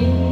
name.